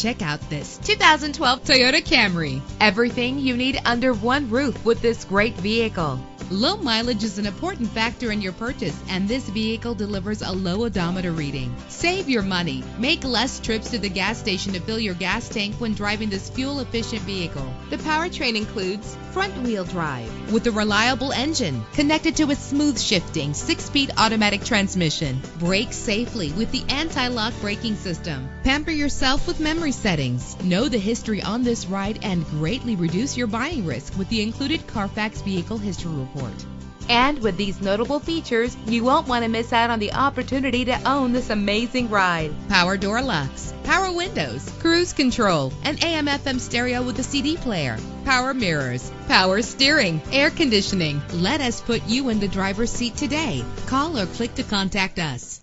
Check out this 2012 Toyota Camry. Everything you need under one roof with this great vehicle. Low mileage is an important factor in your purchase, and this vehicle delivers a low odometer reading. Save your money. Make less trips to the gas station to fill your gas tank when driving this fuel efficient vehicle. The powertrain includes front wheel drive with a reliable engine connected to a smooth shifting six speed automatic transmission. Brake safely with the anti lock braking system. Pamper yourself with memory settings. Know the history on this ride and greatly reduce your buying risk with the included Carfax Vehicle History Report. And with these notable features, you won't want to miss out on the opportunity to own this amazing ride. Power door locks, power windows, cruise control, an AM FM stereo with a CD player, power mirrors, power steering, air conditioning. Let us put you in the driver's seat today. Call or click to contact us.